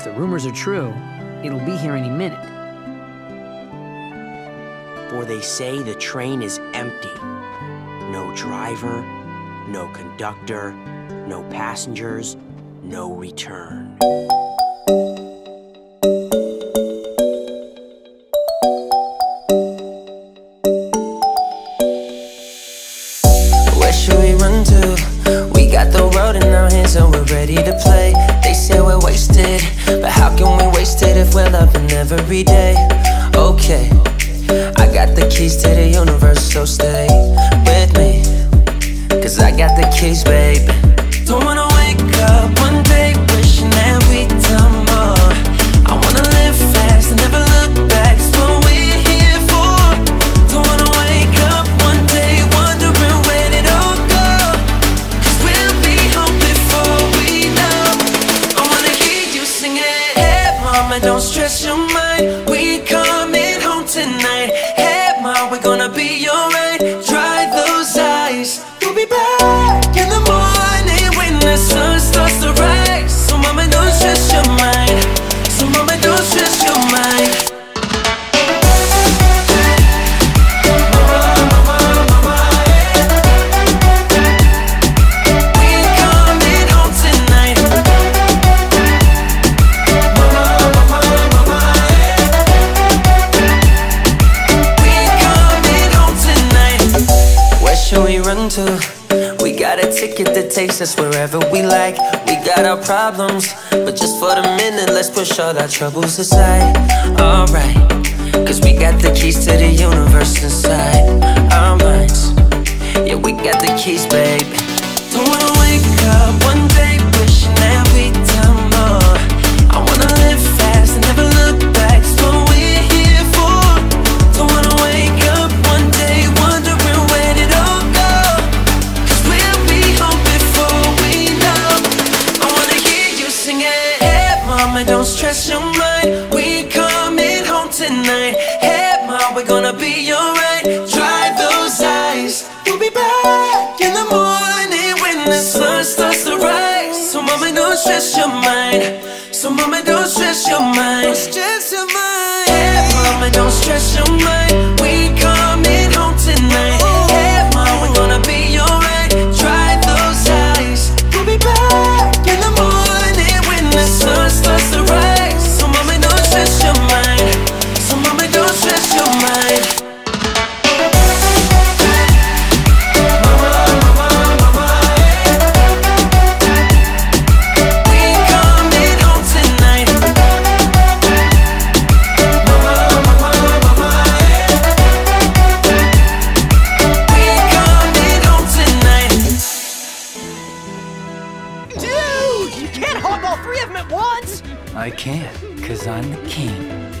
if the rumors are true, it'll be here any minute. For they say the train is empty. No driver, no conductor, no passengers, no return. Loving every day? Okay, I got the keys to the universe, so stay with me Cause I got the keys, babe Don't wanna wake up mama, don't stress your mind We got a ticket that takes us wherever we like. We got our problems, but just for the minute, let's push all our troubles aside. Alright, cause we got the keys to the universe inside our minds. Yeah, we got the keys, babe. Don't stress your mind. We coming home tonight. Hey, mom, we're gonna be alright. Dry those eyes. We'll be back in the morning when the sun starts to rise. So, mama, don't stress your mind. So, mama, don't stress your mind. Don't stress your mind. I can't, cause I'm the king.